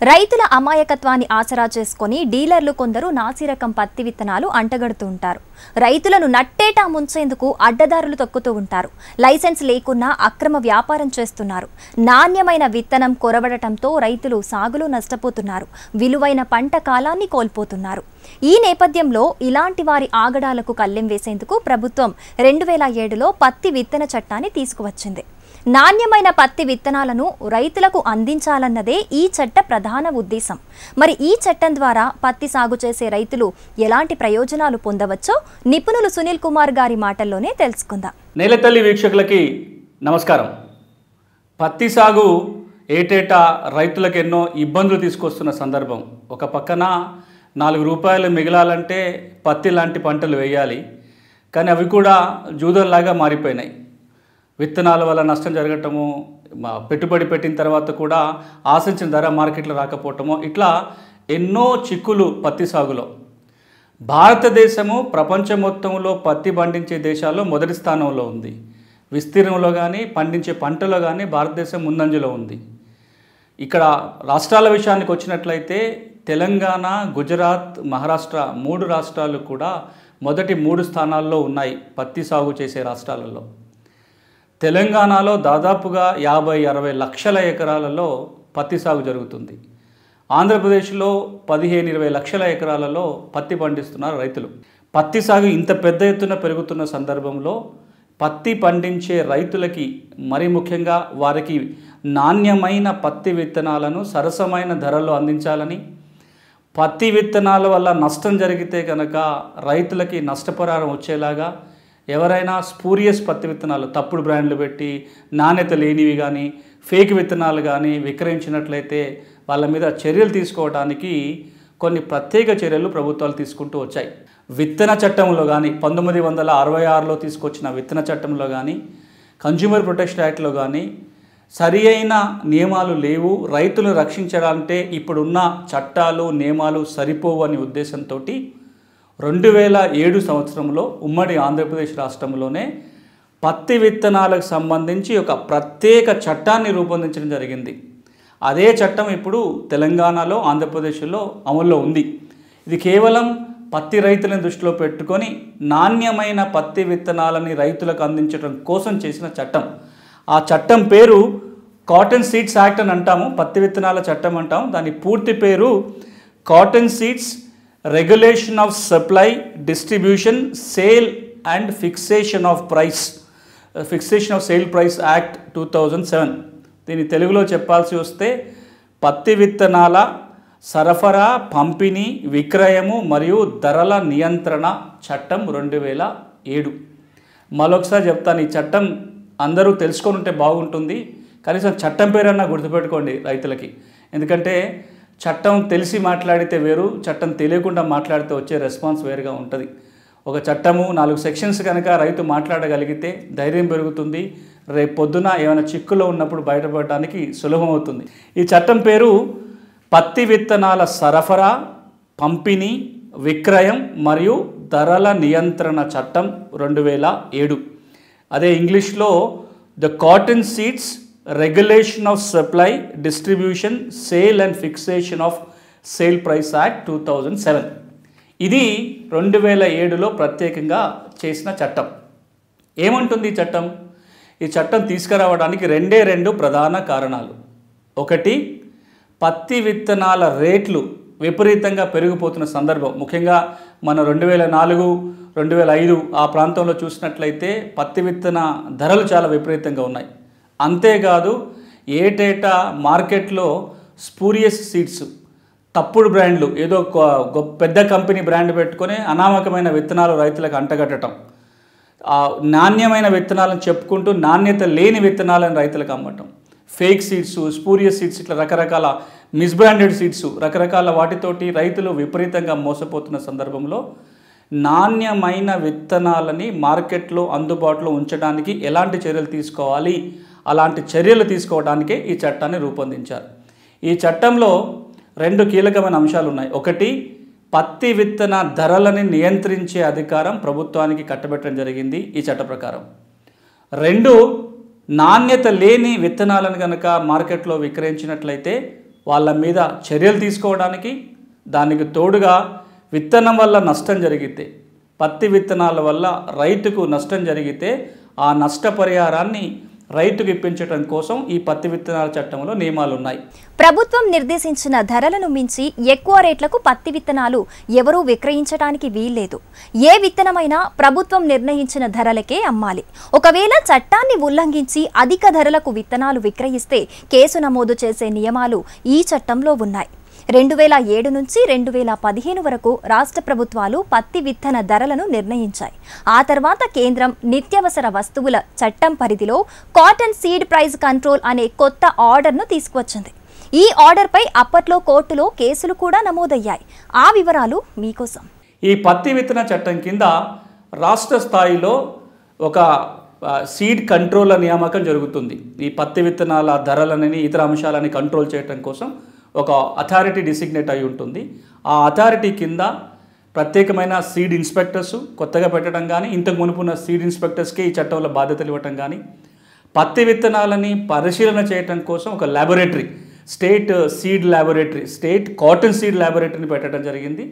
రైతుల అమాయకత్వాన్ని ఆసరా చేసుకొని డీలర్లు కొందరు నాసిరకం పత్తి విత్తనాలు అంటగడుతూ ఉంటారు. రైతులను నట్టేటా ముంచేందుకు అడ్డదారులు తొక్కుతూ ఉంటారు. లైసెన్స్ లేకున్నా అక్రమ వ్యాపారం చేస్తున్నారు. నాణ్యమైన విత్తనం కొరబడటంతో రైతులు సాగులో నష్టపోతున్నారు. విలువైన పంట కాలాన్ని కోల్పోతున్నారు. ఈ నేపథ్యంలో ఇలాంటి వారి ఆగడాలకు కళ్ళెం వేసేందుకు ప్రభుత్వం రెండు వేల ఏడులో పత్తి విత్తన చట్టాన్ని తీసుకువచ్చింది. నాణ్యమైన పత్తి విత్తనాలను రైతులకు అందించాలన్నదే ఈ చట్ట ప్రధాన ఉద్దేశం. మరి ఈ చట్టం ద్వారా పత్తి సాగు చేసే రైతులు ఎలాంటి ప్రయోజనాలు పొందవచ్చో నిపుణులు సునీల్ కుమార్ గారి మాటల్లోనే తెలుసుకుందాం. నేలతల్లి వీక్షకులకి నమస్కారం. పత్తి సాగు ఏటేటా రైతులకు ఎన్నో ఇబ్బందులు తీసుకొస్తున్న సందర్భం. ఒక పక్కన నాలుగు రూపాయలు మిగలాలంటే పత్తి లాంటి పంటలు వేయాలి. కానీ అవి కూడా జూదంలాగా మారిపోయినాయి. విత్తనాల వల్ల నష్టం జరగటము పెట్టుబడి పెట్టిన తర్వాత కూడా ఆశించిన ధర మార్కెట్లో రాకపోవటము ఇట్లా ఎన్నో చిక్కులు పత్తి సాగులో. భారతదేశము ప్రపంచం మొత్తంలో పత్తి పండించే దేశాల్లో మొదటి స్థానంలో ఉంది. విస్తీర్ణంలో కానీ పండించే పంటలో కానీ భారతదేశం ముందంజలో ఉంది. ఇక్కడ రాష్ట్రాల విషయానికి వచ్చినట్లయితే తెలంగాణ గుజరాత్ మహారాష్ట్ర మూడు రాష్ట్రాలు కూడా మొదటి మూడు స్థానాల్లో ఉన్నాయి పత్తి సాగు చేసే రాష్ట్రాలలో. తెలంగాణలో దాదాపుగా యాభై అరవై లక్షల ఎకరాలలో పత్తి సాగు జరుగుతుంది. ఆంధ్రప్రదేశ్లో పదిహేను ఇరవై లక్షల ఎకరాలలో పత్తి పండిస్తున్నారు రైతులు. పత్తి సాగు ఇంత పెద్ద ఎత్తున పెరుగుతున్న సందర్భంలో పత్తి పండించే రైతులకి మరి ముఖ్యంగా వారికి నాణ్యమైన పత్తి విత్తనాలను సరసమైన ధరలు అందించాలని పత్తి విత్తనాల వల్ల నష్టం జరిగితే కనుక రైతులకి నష్టపరిహారం వచ్చేలాగా ఎవరైనా స్పూరియస్ పత్తి విత్తనాలు తప్పుడు బ్రాండ్లు పెట్టి నాణ్యత లేనివి కానీ ఫేక్ విత్తనాలు కానీ విక్రయించినట్లయితే వాళ్ళ మీద చర్యలు తీసుకోవడానికి కొన్ని ప్రత్యేక చర్యలు ప్రభుత్వాలు తీసుకుంటూ వచ్చాయి. విత్తన చట్టంలో కానీ పంతొమ్మిది వందల అరవై ఆరులో తీసుకొచ్చిన విత్తన చట్టంలో కానీ కన్జ్యూమర్ ప్రొటెక్షన్ యాక్ట్లో కానీ సరి అయిన నియమాలు లేవు. రైతులను రక్షించాలంటే ఇప్పుడున్న చట్టాలు నియమాలు సరిపోవు అనే ఉద్దేశంతో రెండు వేల ఏడు సంవత్సరంలో ఉమ్మడి ఆంధ్రప్రదేశ్ రాష్ట్రంలోనే పత్తి విత్తనాలకు సంబంధించి ఒక ప్రత్యేక చట్టాన్ని రూపొందించడం జరిగింది. అదే చట్టం ఇప్పుడు తెలంగాణలో ఆంధ్రప్రదేశ్లో అమల్లో ఉంది. ఇది కేవలం పత్తి రైతులను దృష్టిలో పెట్టుకొని నాణ్యమైన పత్తి విత్తనాలని రైతులకు అందించడం కోసం చేసిన చట్టం. ఆ చట్టం పేరు కాటన్ సీడ్స్ యాక్ట్ అని అంటాము. పత్తి విత్తనాల చట్టం అంటాము. దాని పూర్తి పేరు cotton seeds regulation of supply distribution sale and fixation of price fixation of sale price act two thousand seven దీని తెలుగులో చెప్పాల్సి వస్తే పత్తి విత్తనాల సరఫరా పంపిణీ విక్రయము మరియు ధరల నియంత్రణ చట్టం రెండు వేల ఏడు. మరొకసారి చెప్తాను ఈ చట్టం అందరూ తెలుసుకొని ఉంటే బాగుంటుంది. కనీసం చట్టం పేరన్నా గుర్తుపెట్టుకోండి రైతులకి. ఎందుకంటే చట్టం తెలిసి మాట్లాడితే వేరు చట్టం తెలియకుండా మాట్లాడితే వచ్చే రెస్పాన్స్ వేరుగా ఉంటుంది. ఒక చట్టము నాలుగు సెక్షన్స్ కనుక రైతు మాట్లాడగలిగితే ధైర్యం పెరుగుతుంది. రేపు పొద్దున ఏమైనా చిక్కులో ఉన్నప్పుడు బయటపడడానికి సులభమవుతుంది ఈ చట్టం పేరు పత్తి విత్తనాల సరఫరా పంపిణీ విక్రయం మరియు ధరల నియంత్రణ చట్టం రెండు వేల ఏడు. అదే ఇంగ్లీష్లో the cotton seeds regulation of supply distribution sale and fixation of sale price act two thousand seven ఇది రెండు వేల ఏడులో ప్రత్యేకంగా చేసిన చట్టం. ఏమంటుంది ఈ చట్టం? ఈ చట్టం తీసుకురావడానికి రెండే రెండు ప్రధాన కారణాలు. ఒకటి పత్తి విత్తనాల రేట్లు విపరీతంగా పెరిగిపోతున్న సందర్భం. ముఖ్యంగా మనం రెండు వేల నాలుగు రెండు వేల ఐదు ఆ ప్రాంతంలో చూసినట్లయితే పత్తి విత్తన ధరలు చాలా విపరీతంగా ఉన్నాయి. అంతేకాదు ఏటేటా మార్కెట్లో స్పూరియస్ సీడ్స్ తప్పుడు బ్రాండ్లు ఏదో పెద్ద కంపెనీ బ్రాండ్ పెట్టుకొని అనామకమైన విత్తనాలు రైతులకు అంటగట్టడం నాణ్యమైన విత్తనాలను చెప్పుకుంటూ నాణ్యత లేని విత్తనాలను రైతులకు అమ్మటం ఫేక్ సీడ్స్ స్పూరియస్ సీడ్స్ ఇట్లా రకరకాల మిస్బ్రాండెడ్ సీడ్స్ రకరకాల వాటితోటి రైతులు విపరీతంగా మోసపోతున్న సందర్భంలో నాణ్యమైన విత్తనాలని మార్కెట్లో అందుబాటులో ఉంచడానికి ఎలాంటి చర్యలు తీసుకోవాలి? అలాంటి చర్యలు తీసుకోవడానికే ఈ చట్టాన్ని రూపొందించారు. ఈ చట్టంలో రెండు కీలకమైన అంశాలు ఉన్నాయి. ఒకటి పత్తి విత్తన ధరలని నియంత్రించే అధికారం ప్రభుత్వానికి కట్టబెట్టడం జరిగింది ఈ చట్ట ప్రకారం. రెండు నాణ్యత లేని విత్తనాలను కనుక మార్కెట్లో విక్రయించినట్లయితే వాళ్ళ మీద చర్యలు తీసుకోవడానికి దానికి తోడుగా విత్తనం వల్ల నష్టం జరిగితే పత్తి విత్తనాల వల్ల రైతుకు నష్టం జరిగితే ఆ నష్టపరిహారాన్ని రైతుకు ఇప్పించడం కోసం ఈ పత్తి విత్తనాల చట్టంలో నియమాలు ఉన్నాయి ప్రభుత్వం నిర్దేశించిన ధరలను మించి ఎక్కువ రేట్లకు పత్తి విత్తనాలు ఎవరూ విక్రయించడానికి వీల్లేదు. ఏ విత్తనమైనా ప్రభుత్వం నిర్ణయించిన ధరలకే అమ్మాలి. ఒకవేళ చట్టాన్ని ఉల్లంఘించి అధిక ధరలకు విత్తనాలు విక్రయిస్తే కేసు నమోదు చేసే నియమాలు ఈ చట్టంలో ఉన్నాయి. రెండు వేల ఏడు నుంచి రెండు వేల పదిహేను వరకు రాష్ట్ర ప్రభుత్వాలు పత్తి విత్తన ధరలను నిర్ణయించాయి. ఆ తర్వాత కేంద్రం నిత్యావసర వస్తువుల చట్టం పరిధిలో కాటన్ సీడ్ ప్రైస్ కంట్రోల్ అనే కొత్త ఆర్డర్ను తీసుకువచ్చింది. ఈ ఆర్డర్పై అప్పట్లో కోర్టులో కేసులు కూడా నమోదయ్యాయి. ఆ వివరాలు మీకోసం. ఈ పత్తి విత్తన చట్టం కింద రాష్ట్ర స్థాయిలో ఒక సీడ్ కంట్రోల్ నియామకం జరుగుతుంది. ఈ పత్తి విత్తనాల ధరలని ఇతర అంశాలని కంట్రోల్ చేయడం కోసం ఒక అథారిటీ డిసిగ్నేట్ అయి ఉంటుంది. ఆ అథారిటీ కింద ప్రత్యేకమైన సీడ్ ఇన్స్పెక్టర్స్ కొత్తగా పెట్టడం కానీ ఇంతకు మునుపున్న సీడ్ ఇన్స్పెక్టర్స్కి ఈ చట్టంలో బాధ్యతలు ఇవ్వటం కానీ పత్తి విత్తనాలని పరిశీలన చేయటం కోసం ఒక laboratory state seed laboratory state cotton seed ల్యాబొరేటరీని పెట్టడం జరిగింది.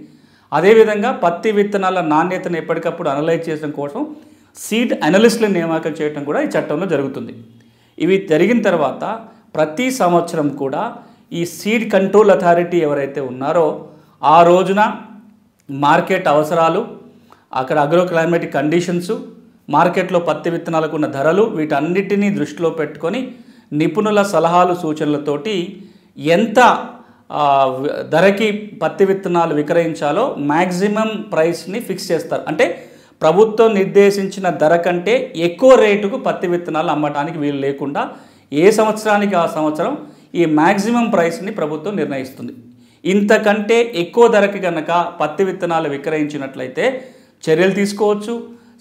అదేవిధంగా పత్తి విత్తనాల నాణ్యతను ఎప్పటికప్పుడు అనలైజ్ చేయడం కోసం సీడ్ అనలిస్టులను నియామకం చేయడం కూడా ఈ చట్టంలో జరుగుతుంది. ఇవి జరిగిన తర్వాత ప్రతి సంవత్సరం కూడా ఈ సీడ్ కంట్రోల్ అథారిటీ ఎవరైతే ఉన్నారో ఆ రోజున మార్కెట్ అవసరాలు అక్కడ అగ్రో క్లైమేటిక్ కండిషన్స్ మార్కెట్లో పత్తి విత్తనాలకు ఉన్న ధరలు వీటన్నిటినీ దృష్టిలో పెట్టుకొని నిపుణుల సలహాలు సూచనలతోటి ఎంత ధరకి పత్తి విత్తనాలు విక్రయించాలో మ్యాక్సిమం ప్రైస్ని ఫిక్స్ చేస్తారు. అంటే ప్రభుత్వం నిర్దేశించిన ధర కంటే ఎక్కువ రేటుకు పత్తి విత్తనాలు అమ్మటానికి వీలు లేకుండా ఏ సంవత్సరానికి ఆ సంవత్సరం ఈ మ్యాక్సిమం ప్రైస్ని ప్రభుత్వం నిర్ణయిస్తుంది. ఇంతకంటే ఎక్కువ ధరకి కనుక పత్తి విత్తనాలు విక్రయించినట్లయితే చర్యలు తీసుకోవచ్చు.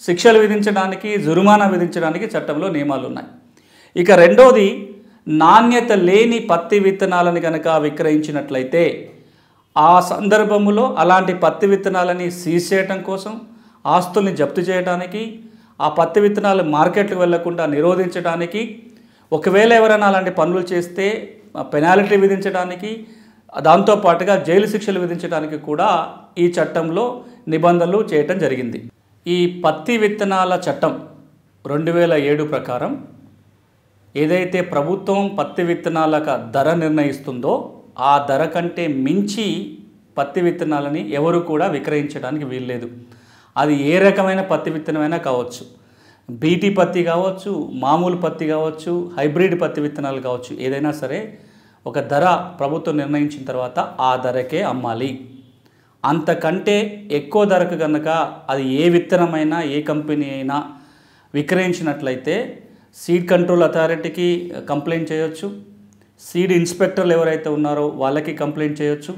శిక్షలు విధించడానికి జురుమానా విధించడానికి చట్టంలో నియమాలు ఉన్నాయి. ఇక రెండోది నాణ్యత లేని పత్తి విత్తనాలను కనుక విక్రయించినట్లయితే ఆ సందర్భంలో అలాంటి పత్తి విత్తనాలని సీజ్ చేయటం కోసం ఆస్తుల్ని జప్తు చేయడానికి ఆ పత్తి విత్తనాలు మార్కెట్లకు వెళ్ళకుండా నిరోధించడానికి ఒకవేళ ఎవరైనా అలాంటి పనులు చేస్తే పెనాల్టీ విధించడానికి దాంతోపాటుగా జైలు శిక్షలు విధించడానికి కూడా ఈ చట్టంలో నిబంధనలు చేయటం జరిగింది. ఈ పత్తి విత్తనాల చట్టం రెండు వేల ఏడు ప్రకారం ఏదైతే ప్రభుత్వం పత్తి విత్తనాలకు ధర నిర్ణయిస్తుందో ఆ ధర కంటే మించి పత్తి విత్తనాలని ఎవరు కూడా విక్రయించడానికి వీల్లేదు. అది ఏ రకమైన పత్తి విత్తనమైనా కావచ్చు. బీటీ పత్తి కావచ్చు మామూలు పత్తి కావచ్చు హైబ్రిడ్ పత్తి విత్తనాలు కావచ్చు ఏదైనా సరే ఒక ధర ప్రభుత్వం నిర్ణయించిన తర్వాత ఆ ధరకే అమ్మాలి. అంతకంటే ఎక్కువ ధరకు కనుక అది ఏ విత్తనమైనా ఏ కంపెనీ అయినా విక్రయించినట్లయితే సీడ్ కంట్రోల్ అథారిటీకి కంప్లైంట్ చేయొచ్చు. సీడ్ ఇన్స్పెక్టర్లు ఎవరైతే ఉన్నారో వాళ్ళకి కంప్లైంట్ చేయొచ్చు.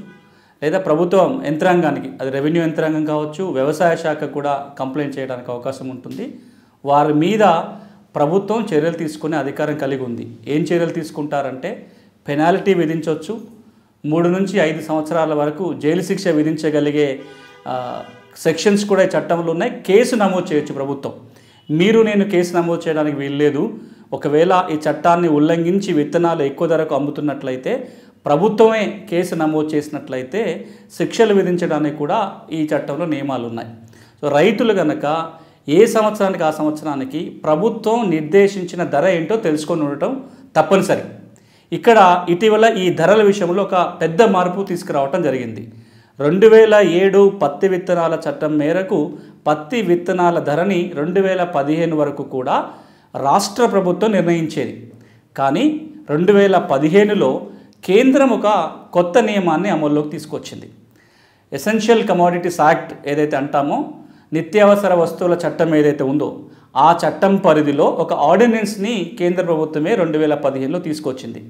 లేదా ప్రభుత్వం యంత్రాంగానికి అది రెవెన్యూ యంత్రాంగం కావచ్చు వ్యవసాయ శాఖ కూడా కంప్లైంట్ చేయడానికి అవకాశం ఉంటుంది. వారి మీద ప్రభుత్వం చర్యలు తీసుకునే అధికారం కలిగి ఉంది. ఏం చర్యలు తీసుకుంటారంటే పెనాల్టీ విధించవచ్చు మూడు నుంచి ఐదు సంవత్సరాల వరకు జైలు శిక్ష విధించగలిగే సెక్షన్స్ కూడా ఈ చట్టంలో ఉన్నాయి. కేసు నమోదు చేయొచ్చు ప్రభుత్వం. మీరు నేను కేసు నమోదు చేయడానికి వీల్లేదు. ఒకవేళ ఈ చట్టాన్ని ఉల్లంఘించి విత్తనాలు ఎక్కువ ధరకు అమ్ముతున్నట్లయితే ప్రభుత్వమే కేసు నమోదు చేసినట్లయితే శిక్షలు విధించడానికి కూడా ఈ చట్టంలో నియమాలు ఉన్నాయి. సో రైతులు కనుక ఏ సంవత్సరానికి ఆ సంవత్సరానికి ప్రభుత్వం నిర్దేశించిన ధర ఏంటో తెలుసుకొని ఉండటం తప్పనిసరి. ఇక్కడ ఇటీవల ఈ ధరల విషయంలో ఒక పెద్ద మార్పు తీసుకురావటం జరిగింది. రెండు వేల ఏడు పత్తి విత్తనాల చట్టం మేరకు పత్తి విత్తనాల ధరని రెండు వేల పదిహేను వరకు కూడా రాష్ట్ర ప్రభుత్వం నిర్ణయించేది. కానీ రెండు వేల పదిహేనులో కేంద్రం ఒక కొత్త నియమాన్ని అమల్లోకి తీసుకొచ్చింది. ఎసెన్షియల్ కమోడిటీస్ యాక్ట్ ఏదైతే అంటామో నిత్యావసర వస్తువుల చట్టం ఏదైతే ఉందో ఆ చట్టం పరిధిలో ఒక ఆర్డినెన్స్ని కేంద్ర ప్రభుత్వమే రెండు వేల పదిహేనులో తీసుకొచ్చింది.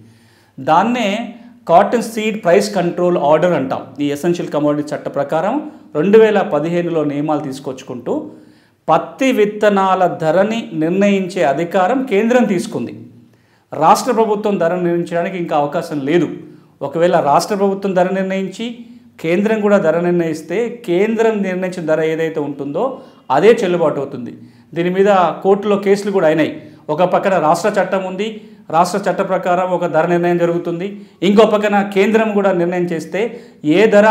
దాన్నే cotton seed price control order అంటాం. ఈ ఎసెన్షియల్ కమోడిటీ చట్ట ప్రకారం రెండు వేల పదిహేనులో నియమాలు తీసుకొచ్చుకుంటూ పత్తి విత్తనాల ధరని నిర్ణయించే అధికారం కేంద్రం తీసుకుంది. రాష్ట్ర ప్రభుత్వం ధర నిర్ణయించడానికి ఇంకా అవకాశం లేదు. ఒకవేళ రాష్ట్ర ప్రభుత్వం ధర నిర్ణయించి కేంద్రం కూడా ధర నిర్ణయిస్తే కేంద్రం నిర్ణయించిన ధర ఏదైతే ఉంటుందో అదే చెల్లుబాటు అవుతుంది. దీని మీద కోర్టులో కేసులు కూడా అయినాయి. ఒక పక్కన రాష్ట్ర చట్టం ఉంది రాష్ట్ర చట్ట ప్రకారం ఒక ధర నిర్ణయం జరుగుతుంది. ఇంకో పక్కన కేంద్రం కూడా నిర్ణయం చేస్తే ఏ ధర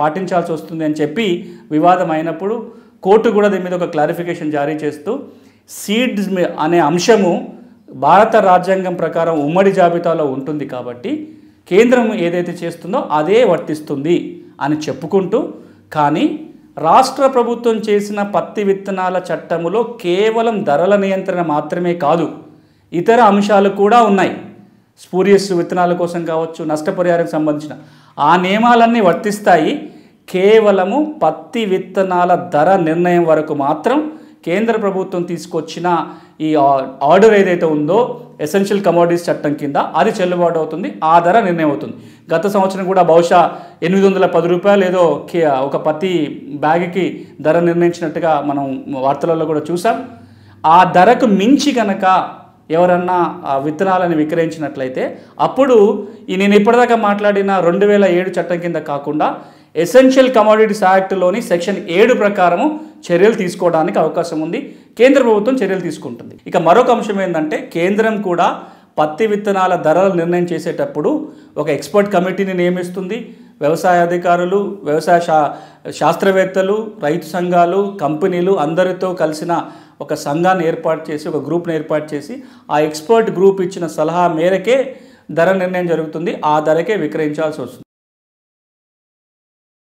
పాటించాల్సి వస్తుంది అని చెప్పి వివాదం అయినప్పుడు కోర్టు కూడా దీని మీద ఒక క్లారిఫికేషన్ జారీ చేస్తూ సీడ్స్ అనే అంశము భారత రాజ్యాంగం ప్రకారం ఉమ్మడి జాబితాలో ఉంటుంది కాబట్టి కేంద్రం ఏదైతే చేస్తుందో అదే వర్తిస్తుంది అని చెప్పుకుంటూ కానీ రాష్ట్ర ప్రభుత్వం చేసిన పత్తి విత్తనాల చట్టములో కేవలం ధరల నియంత్రణ మాత్రమే కాదు ఇతర అంశాలు కూడా ఉన్నాయి. స్పూరియస్ విత్తనాల కోసం కావచ్చు నష్టపరిహారం సంబంధించిన ఆ నియమాలన్నీ వర్తిస్తాయి. కేవలము పత్తి విత్తనాల ధర నిర్ణయం వరకు మాత్రం కేంద్ర ప్రభుత్వం తీసుకొచ్చిన ఈ ఆర్డర్ ఏదైతే ఉందో ఎసెన్షియల్ కమోడిటీస్ చట్టం కింద అది చెల్లుబాటు అవుతుంది ఆ ధర నిర్ణయం అవుతుంది. గత సంవత్సరం కూడా బహుశా ఎనిమిది వందల పది రూపాయలు ఏదో కే- ఒక ప్రతి బ్యాగ్కి ధర నిర్ణయించినట్టుగా మనం వార్తలలో కూడా చూసాం. ఆ ధరకు మించి కనుక ఎవరన్నా విత్తనాలను విక్రయించినట్లయితే అప్పుడు ఈ నేను ఇప్పటిదాకా మాట్లాడిన రెండు వేల ఏడు చట్టం కింద కాకుండా ఎసెన్షియల్ కమోడిటీస్ యాక్ట్లోని సెక్షన్ ఏడు ప్రకారము చర్యలు తీసుకోవడానికి అవకాశం ఉంది. కేంద్ర ప్రభుత్వం చర్యలు తీసుకుంటుంది. ఇక మరొక అంశం ఏంటంటే కేంద్రం కూడా పత్తి విత్తనాల ధరలు నిర్ణయం చేసేటప్పుడు ఒక ఎక్స్పర్ట్ కమిటీని నియమిస్తుంది. వ్యవసాయ అధికారులు వ్యవసాయ శా శాస్త్రవేత్తలు రైతు సంఘాలు కంపెనీలు అందరితో కలిసిన ఒక సంఘాన్ని ఏర్పాటు చేసి ఒక గ్రూప్ని ఏర్పాటు చేసి ఆ ఎక్స్పర్ట్ గ్రూప్ ఇచ్చిన సలహా మేరకే ధర నిర్ణయం జరుగుతుంది. ఆ ధరకే విక్రయించాల్సి వస్తుంది.